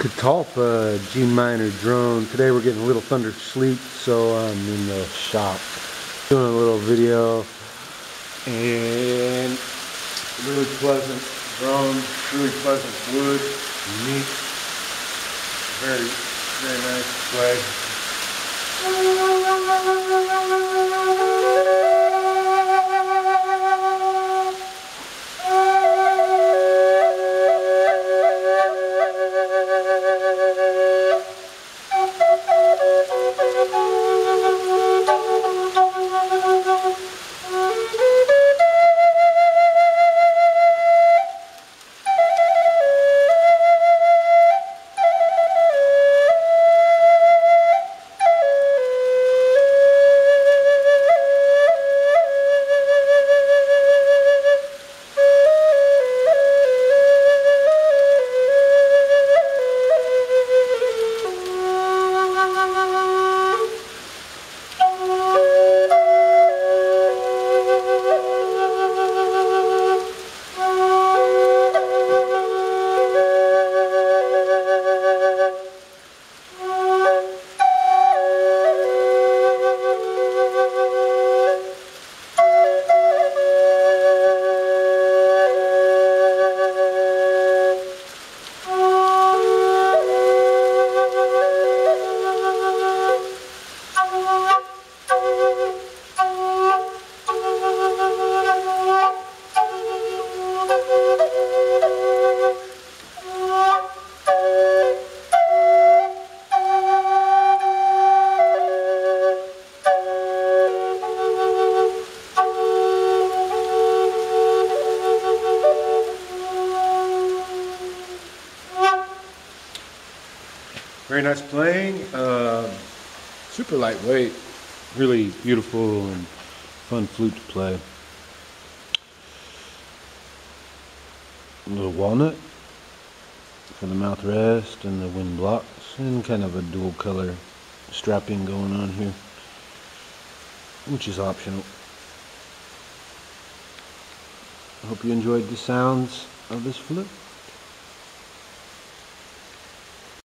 Catalpa uh, G minor drone. Today we're getting a little thunder sleep, so I'm in the shop doing a little video and really pleasant drone, really pleasant wood, neat, very, very nice play. Very nice playing. Uh, super lightweight. Really beautiful and fun flute to play. A little walnut for the mouth rest and the wind blocks and kind of a dual color strapping going on here which is optional. I hope you enjoyed the sounds of this flute.